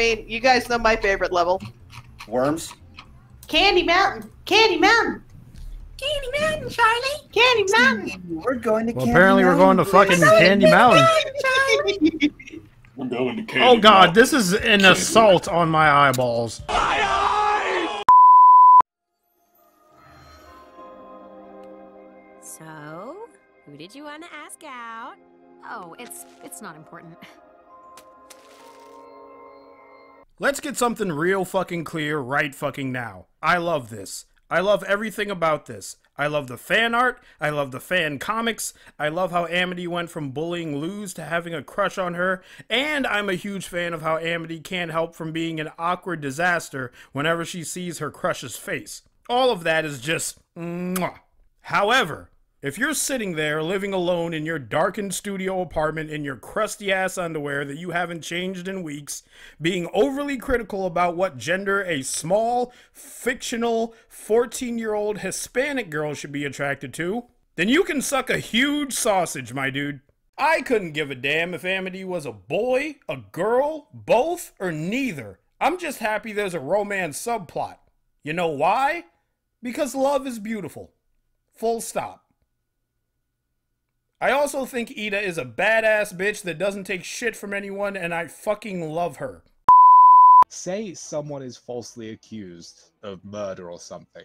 mean, you guys know my favorite level. Worms? Candy Mountain. Candy Mountain. Candy Mountain, Charlie. Candy Mountain. We're going to Well, Candy apparently we're going to Mountain. fucking Candy Mountain. We're going to oh, Candy Oh god, Mountain. this is an assault on my eyeballs. My eyes! So, who did you want to ask out? Oh, it's it's not important. Let's get something real fucking clear right fucking now. I love this. I love everything about this. I love the fan art. I love the fan comics. I love how Amity went from bullying Luz to having a crush on her. And I'm a huge fan of how Amity can't help from being an awkward disaster whenever she sees her crush's face. All of that is just mwah. However, if you're sitting there living alone in your darkened studio apartment in your crusty ass underwear that you haven't changed in weeks, being overly critical about what gender a small, fictional 14 year old Hispanic girl should be attracted to, then you can suck a huge sausage, my dude. I couldn't give a damn if Amity was a boy, a girl, both, or neither. I'm just happy there's a romance subplot. You know why? Because love is beautiful. Full stop. I also think Ida is a badass bitch that doesn't take shit from anyone, and I fucking love her. say someone is falsely accused of murder or something,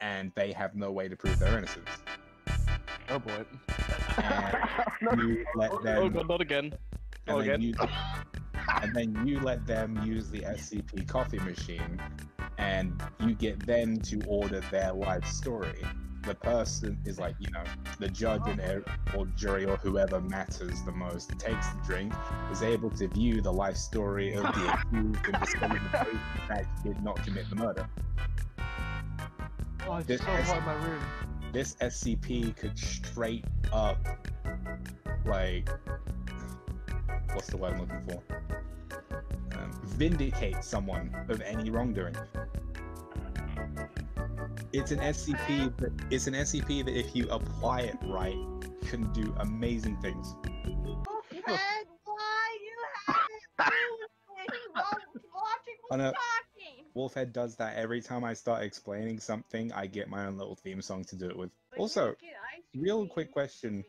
and they have no way to prove their innocence. Oh boy. And you let them. Oh god, not again. and, Oh, then again. you, and then you let them use the SCP coffee machine, and you get them to order their life story. The person is like, you know, the judge and er- or jury or whoever matters the most takes the drink, is able to view the life story of the accused and discover the person that did not commit the murder. Oh, This so is- in my room. this SCP could straight up like what's the word I'm looking for? Um, vindicate someone of any wrongdoing. It's an SCP that it's an SCP that if you apply it right can do amazing things. Wolfhead, why you haven't while watching know. talking? Wolfhead does that every time I start explaining something. I get my own little theme song to do it with. Also, real quick question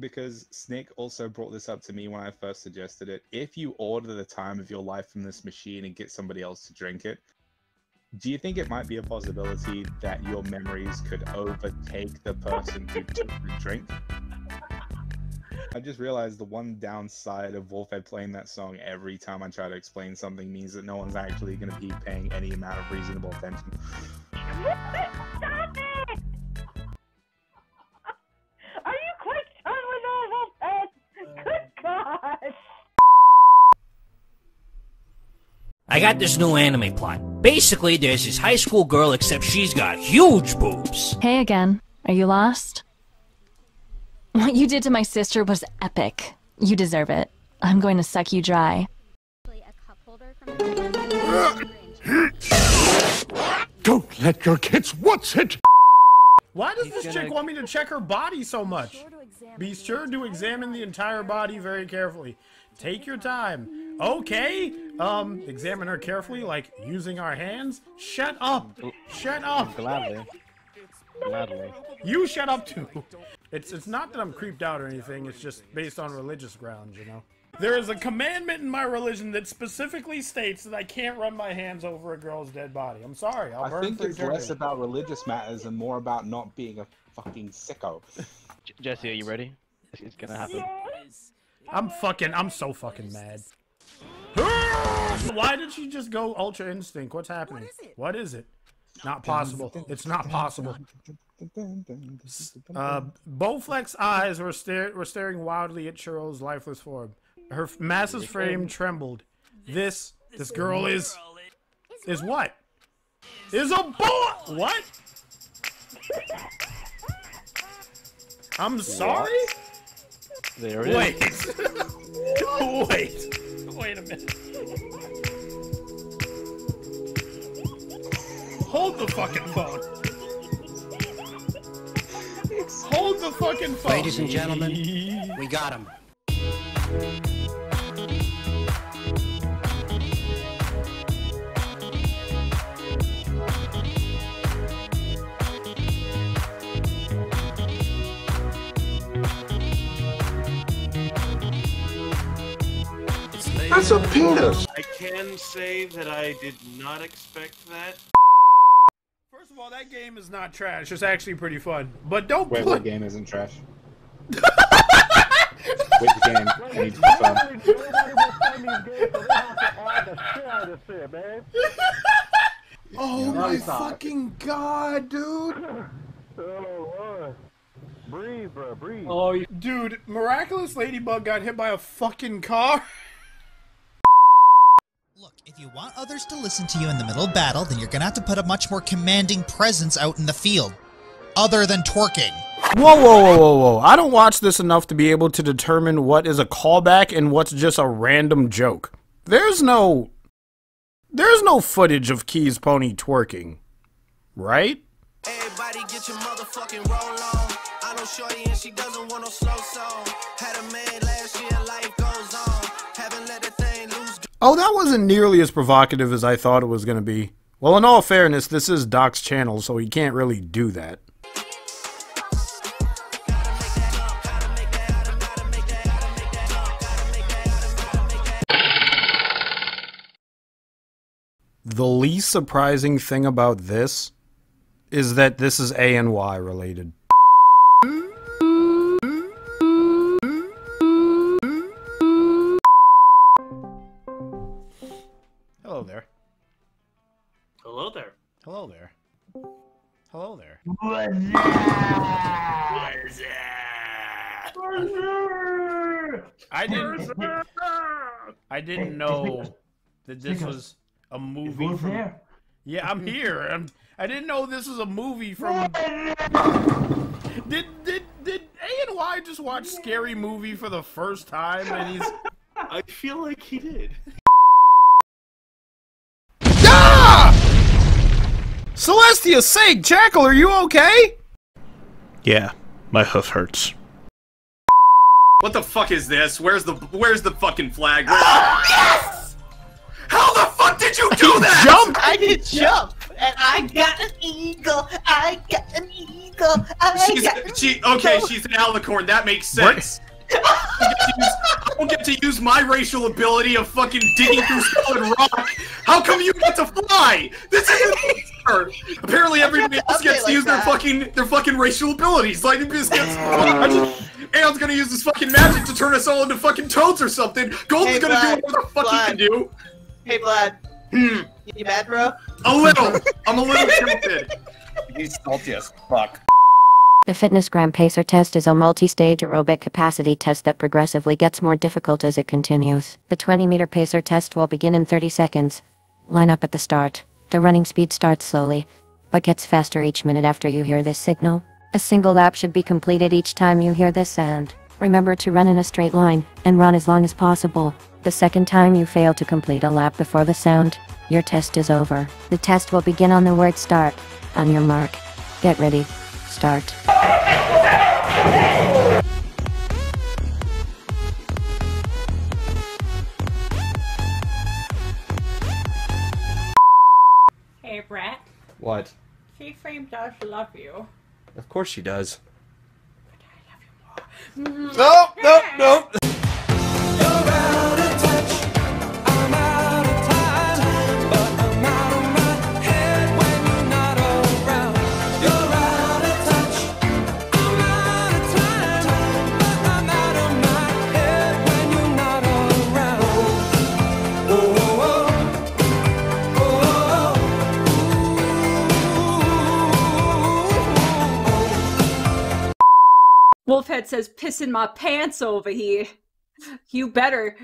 because Snick also brought this up to me when I first suggested it. If you order the time of your life from this machine and get somebody else to drink it, do you think it might be a possibility that your memories could overtake the person who took the drink? I just realized the one downside of Wolfhead playing that song every time I try to explain something means that no one's actually going to be paying any amount of reasonable attention. Stop it! Are you quite done with all Wolfhead? Good God! I got this new anime plot. Basically, there's this high school girl, except she's got huge boobs. Hey again. Are you lost? What you did to my sister was epic. You deserve it. I'm going to suck you dry. Don't let your kids watch it! Why does He's this gonna- chick want me to check her body so much? Be sure to examine the entire body very carefully. Take your time. Okay. Um, examine her carefully, like using our hands. Shut up. Shut up. Gladly. Gladly. You shut up too. It's it's not that I'm creeped out or anything. It's just based on religious grounds, you know. There is a commandment in my religion that specifically states that I can't run my hands over a girl's dead body. I'm sorry. I'll I burn think for it's eternity. less about religious matters and more about not being a fucking sicko. J- Jesse, are you ready? It's, it's gonna happen. I'm fucking. I'm so fucking mad. Why did she just go Ultra Instinct? What's happening? What is it? Not possible. It's not possible. Uh, Bowfleck's eyes were, stare- were staring wildly at Cheryl's lifeless form. Her massive frame trembled. This, this girl is, is what? Is a boy. What? I'm sorry. There it is. Wait. Wait. Wait a minute. Hold the fucking phone. Hold the fucking phone. Ladies and gentlemen, we got him. That's a penis. I can say that I did not expect that. First of all, that game is not trash. It's actually pretty fun. But don't Wait, put what game isn't trash? Which game? I need to confirm. Oh my fucking god, dude! Breathe, bro, breathe. Oh, dude, miraculous ladybug got hit by a fucking car. Look, if you want others to listen to you in the middle of battle, then you're gonna have to put a much more commanding presence out in the field. Other than twerking. Whoa, whoa, whoa, whoa, whoa! I don't watch this enough to be able to determine what is a callback and what's just a random joke. There's no, there's no footage of Keys Pony twerking, right? Everybody get your motherfucking roll on. I know Shorty and she doesn't want no slow song. Had a man Oh, that wasn't nearly as provocative as I thought it was going to be. Well, in all fairness, this is Doc's channel, so he can't really do that. The least surprising thing about this is that this is Ayn Wye related. I didn't. I didn't know that this was a movie from. Yeah, I'm here. I'm, I didn't know this was a movie from. Did did did Ayn Wye just watch Scary Movie for the first time and he's? I feel like he did. Celestia's sake, Jackal, are you okay? Yeah, my hoof hurts. What the fuck is this? Where's the where's the fucking flag? Where's oh, yes! How the fuck did you do that? Jump! I did jump, and I got an eagle. I got an eagle. I She's got an she okay. eagle. She's an alicorn. That makes sense. I don't get to use my racial ability of fucking digging through solid rock. How come you get to fly? This isn't fair. Apparently everybody else gets to like use their that. fucking their fucking racial abilities. Lightning Biscuits. Aeon's gonna use his fucking magic to turn us all into fucking toads or something. Golden's Hey, gonna Vlad, do whatever the fuck he can do. Hey, Vlad. Hmm. You mad, bro? A little. I'm a little tilted. He's salty as fuck. The FitnessGram Pacer test is a multi-stage aerobic capacity test that progressively gets more difficult as it continues. The 20-meter pacer test will begin in 30 seconds. Line up at the start. The running speed starts slowly, but gets faster each minute after you hear this signal. A single lap should be completed each time you hear this sound. Remember to run in a straight line, and run as long as possible. The second time you fail to complete a lap before the sound, your test is over. The test will begin on the word start. On your mark. Get ready. Start. Hey, Brett. What? Keyframe does love you. Of course she does. No, no, no. Wolfhead says, pissing my pants over here. You better.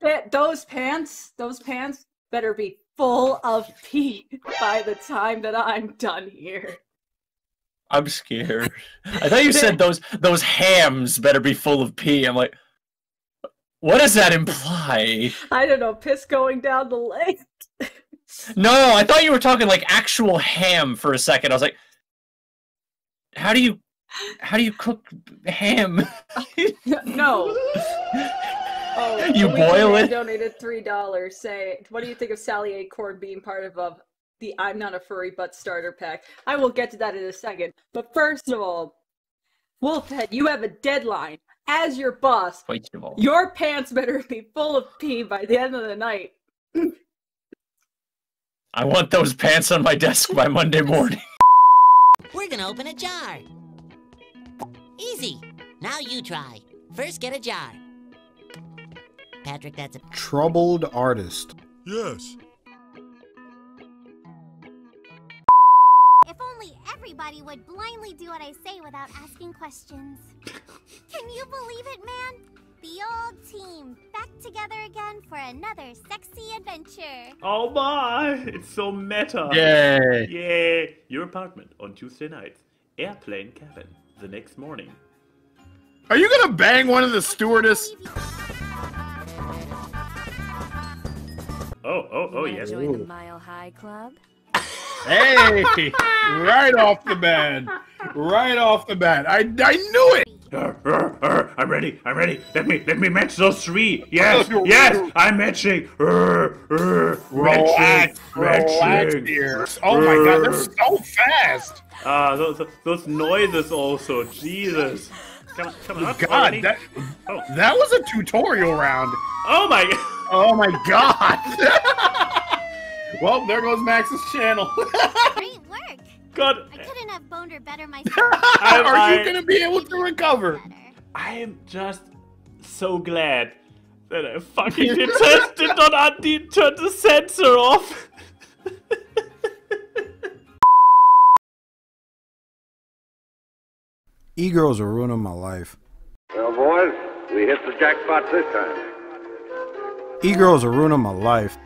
That, those pants, those pants better be full of pee by the time that I'm done here. I'm scared. I thought you said those those hams better be full of pee. I'm like, what does that imply? I don't know, piss going down the leg. No, I thought you were talking like actual ham for a second. I was like, how do you how do you cook ham? no. Oh, You boil it? Donated three dollars. Say, what do you think of Sally Acorn being part of uh, the "I'm Not a Furry But" starter pack? I will get to that in a second. But first of all, Wolfhead, you have a deadline. as your boss, Fight you all. your pants better be full of pee by the end of the night. I want those pants on my desk by Monday morning. We're gonna open a jar. Easy. Now you try. First, get a jar. Patrick, that's a. Troubled artist. Yes. If only everybody would blindly do what I say without asking questions. Can you believe it, man? The old team back together again for another sexy adventure. Oh my! It's so meta. Yay. Yay! Your apartment on Tuesday nights. Airplane cabin the next morning. Are you gonna bang one of the stewardess? Oh, oh, oh, yes. Join the Mile High Club. Hey, right off the bat, right off the bat. I, I knew it. I'm ready. I'm ready. Let me let me match those three. Yes, yes. I'm matching. Arr, arr, Relax, matching, relax, matching. dear. Oh my god, they're so fast. Ah, those those noises also. Jesus. Come on, come on. God, already. that Oh. that was a tutorial round. Oh my. Oh my god. well, there goes Max's channel. Great work. God. I couldn't have boned her better myself. Are I- you gonna be able to recover? I am just so glad that I fucking did, did not undo turn the sensor off. E-girls are ruining my life. Well, boys, we hit the jackpot this time. E-girls are ruining my life.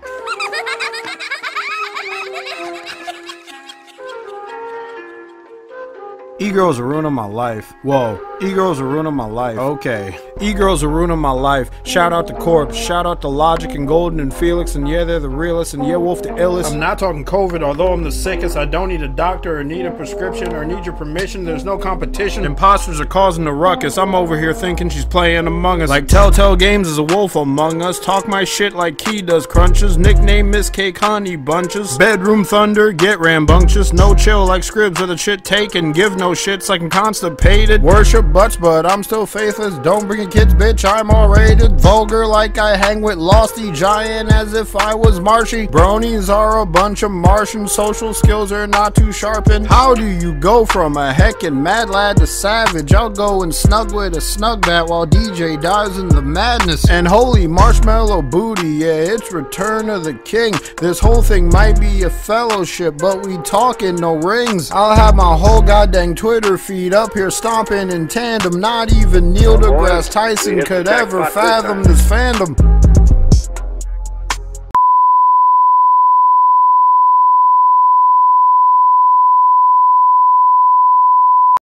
E-girls are ruining my life. Whoa. E-girls are ruining my life. Okay. E-girls are ruining my life. Shout out to Corpse. Shout out to Logic and Golden and Felix. And yeah, they're the realest. And yeah, Wolf the illest. I'm not talking COVID. Although I'm the sickest, I don't need a doctor or need a prescription or need your permission. There's no competition. Imposters are causing the ruckus. I'm over here thinking she's playing Among Us. Like Telltale Games is a wolf among us. Talk my shit like Key does crunches. Nickname Miss Cake Honey Bunches. Bedroom Thunder, get rambunctious. No chill like Scribs with a shit taken. Give no shits like I'm constipated. Worship butts, but I'm still faithless. Don't bring kids, bitch. I'm all rated. Vulgar like I hang with Losty Giant as if I was Marshy. Bronies are a bunch of Martian. Social skills are not too sharpened. How do you go from a heckin' mad lad to savage? I'll go and snug with a snug bat while DJ dives in the madness. And holy marshmallow booty, yeah, it's Return of the King. This whole thing might be a fellowship, but we talking no rings. I'll have my whole goddamn Twitter feed up here stomping in tandem. Not even Neil deGrasse Tyson could ever fathom this fandom.